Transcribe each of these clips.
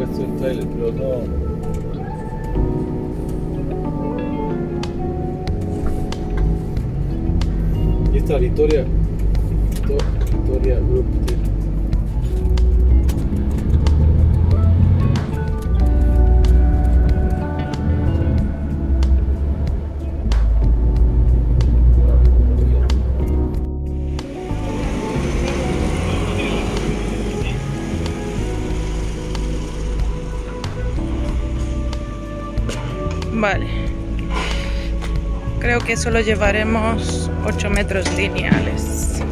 Porque esto es un trailer, pero no. Y esta Victoria, Victoria Group Vale. Creo que solo llevaremos 8 metros lineales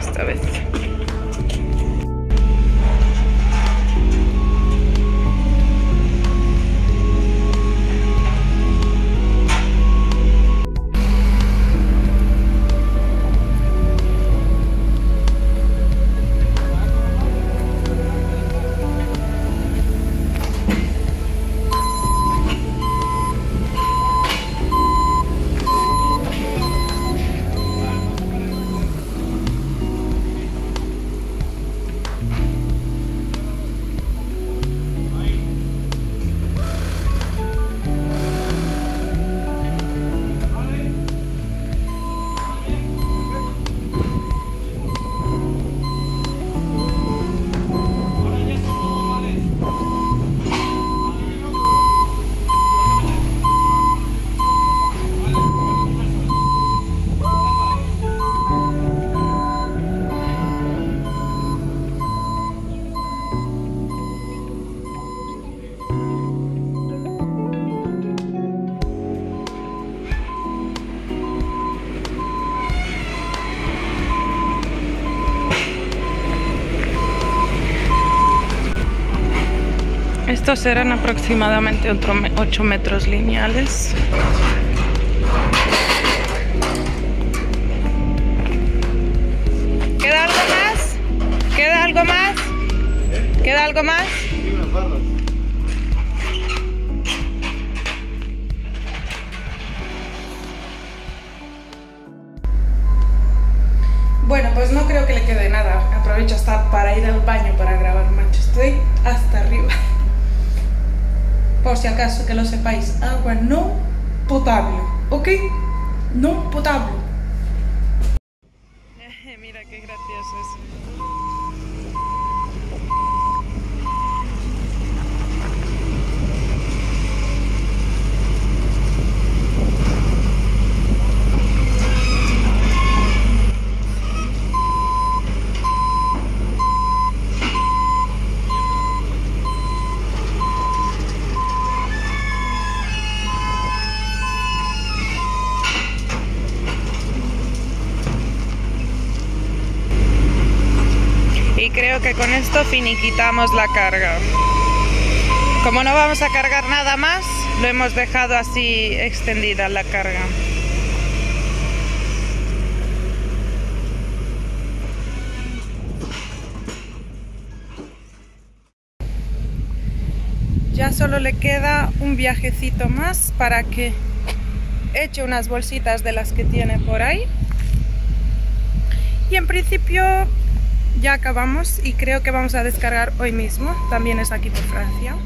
esta vez. Estos serán aproximadamente 8 metros lineales. ¿Queda algo más? ¿Queda algo más? ¿Queda algo más? Acaso que lo sepáis, agua no potable, ¿ok? No potable. Mira qué gracioso es. Y creo que con esto finiquitamos la carga. Como no vamos a cargar nada más, lo hemos dejado así extendida la carga. Ya solo le queda un viajecito más para que eche unas bolsitas de las que tiene por ahí. Y en principio ya acabamos y creo que vamos a descargar hoy mismo. También es aquí por Francia.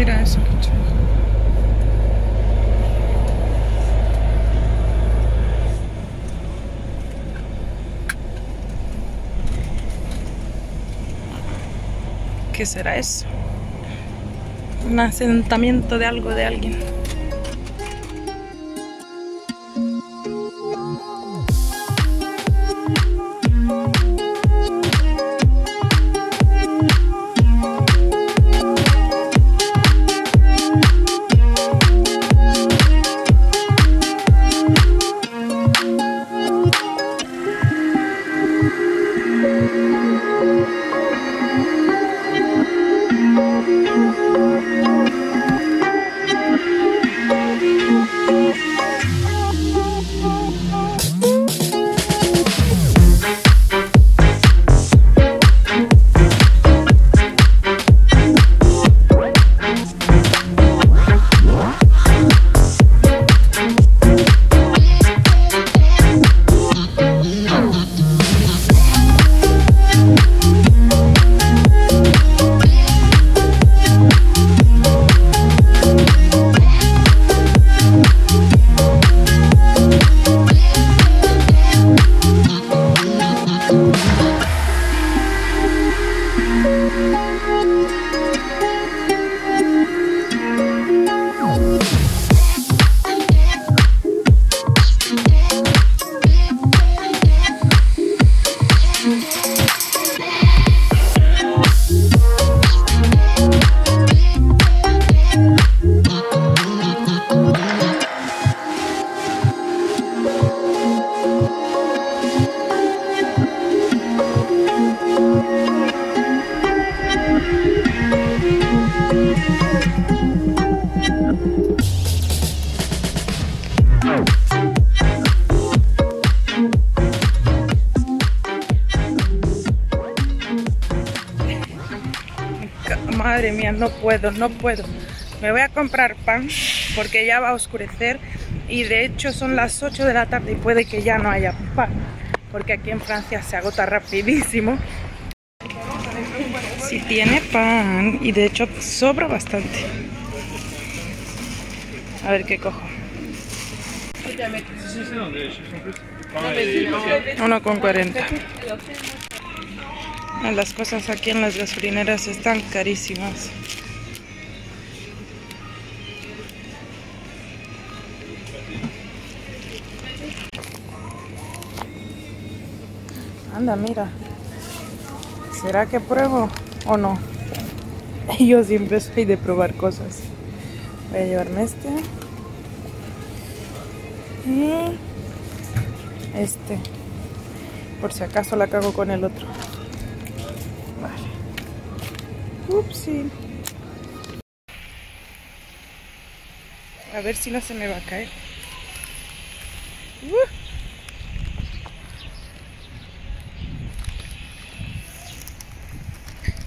Mira eso, qué chulo. ¿Qué será eso? Un asentamiento de algo de alguien. Madre mía, no puedo, no puedo. Me voy a comprar pan porque ya va a oscurecer y de hecho son las 8 de la tarde y puede que ya no haya pan porque aquí en Francia se agota rapidísimo. Si sí tiene pan y de hecho sobra bastante. A ver qué cojo. Uno con 40. Las cosas aquí en las gasolineras están carísimas. Anda, mira. ¿Será que pruebo o no? Yo siempre soy de probar cosas. Voy a llevarme este. Y este. Por si acaso la cago con el otro. Upsi. A ver si no se me va a caer.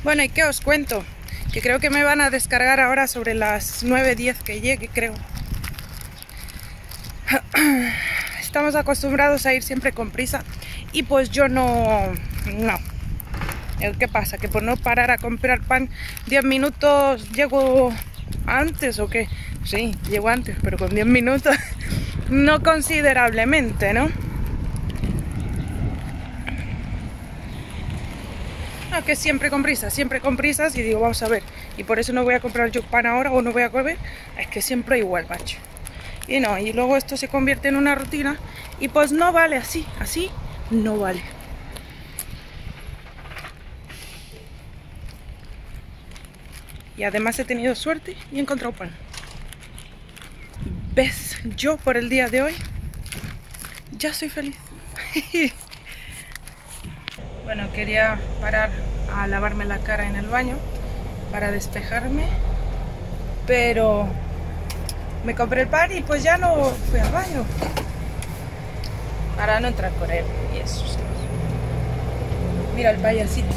Bueno, ¿y qué os cuento? Que creo que me van a descargar ahora sobre las 9.10 que llegue, creo. Estamos acostumbrados a ir siempre con prisa y pues yo no... no. ¿Qué pasa? Que por no parar a comprar pan 10 minutos llego antes o qué? Sí, llego antes, pero con 10 minutos no considerablemente, ¿no? No, que siempre con prisas, siempre con prisas y digo, vamos a ver, y por eso no voy a comprar yo pan ahora o no voy a comer, es que siempre igual, macho. Y no, y luego esto se convierte en una rutina y pues no vale así, así no vale. Y además he tenido suerte y he encontrado pan. ¿Ves? Yo por el día de hoy ya soy feliz. bueno, quería parar a lavarme la cara en el baño para despejarme, pero me compré el pan y pues ya no fui al baño para no entrar con él y eso. Mira el payasito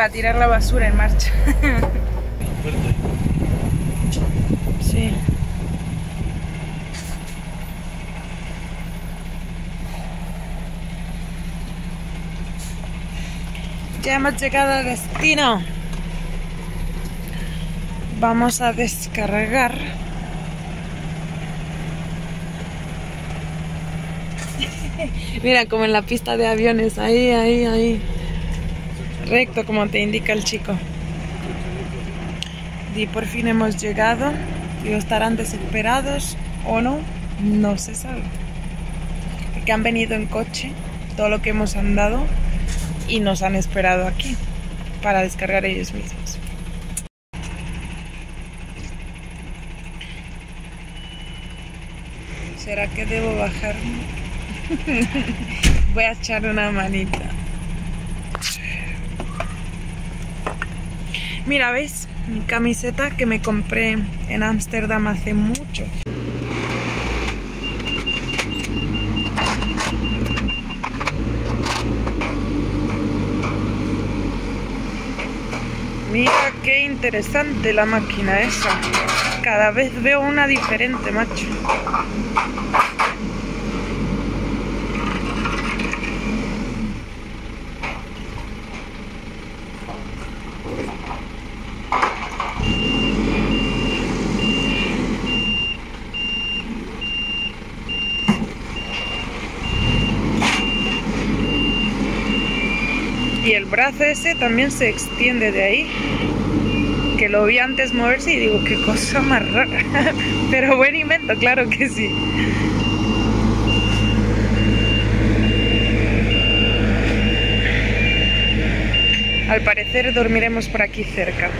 para tirar la basura en marcha. sí. Ya hemos llegado al destino. Vamos a descargar. Mira, como en la pista de aviones, ahí, ahí, ahí. Recto, como te indica el chico. Y por fin hemos llegado. Y estarán desesperados o no, no se sabe. Porque han venido en coche, todo lo que hemos andado, y nos han esperado aquí para descargar ellos mismos. ¿Será que debo bajarme? Voy a echar una manita. Mira, ¿ves? Mi camiseta que me compré en Ámsterdam hace mucho. Mira qué interesante la máquina esa. Cada vez veo una diferente, macho. Brazo ese también se extiende de ahí. Que lo vi antes moverse y digo, qué cosa más rara. Pero buen invento, claro que sí. Al parecer dormiremos por aquí cerca.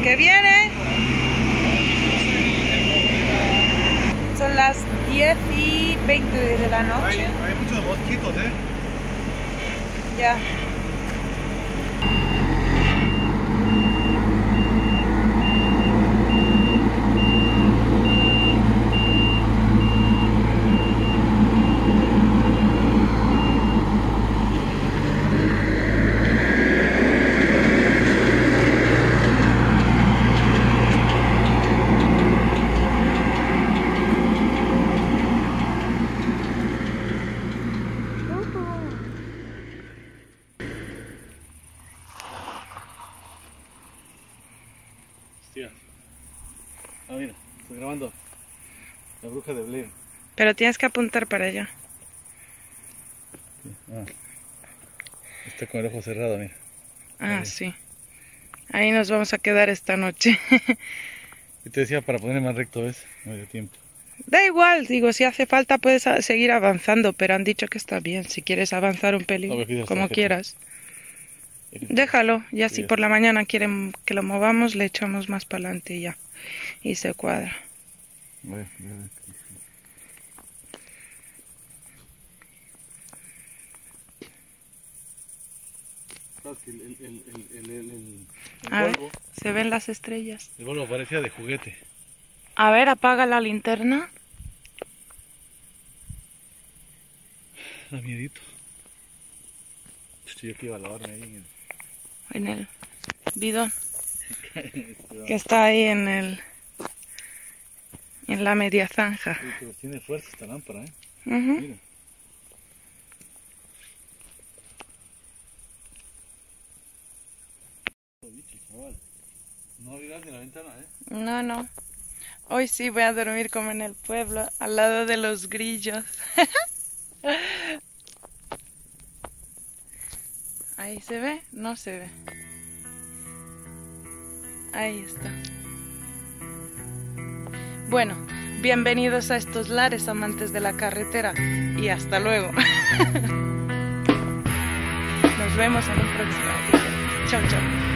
que que viene. Son las 10 y 20 de la noche. Hay, hay muchos mosquitos, ¿eh? Ya. Grabando. La bruja de Blair. Pero tienes que apuntar para allá. Ah. Está con el ojo cerrado, mira. Ah, Ahí. sí. Ahí nos vamos a quedar esta noche. Y te decía para poner más recto, ¿ves? No dio tiempo. Da igual, digo, si hace falta puedes seguir avanzando, pero han dicho que está bien. Si quieres avanzar un pelín, como quieras. Déjalo, ya si por la mañana quieren que lo movamos, le echamos más para adelante y ya. Y se cuadra. El, A ver, se ven las estrellas. el parecía de juguete. A ver, apaga la linterna. Da miedito. Estoy iba a lavarme ahí en En el bidón. Que está ahí en el... En la media zanja. Sí, pero tiene fuerza esta lámpara, ¿eh? Mira. Chaval. No abrirás ni la ventana, ¿eh? No, no. Hoy sí voy a dormir como en el pueblo, al lado de los grillos. Ahí se ve, no se ve. Ahí está. Bueno, bienvenidos a estos lares amantes de la carretera y hasta luego. Nos vemos en un próximo video. Chao, chao.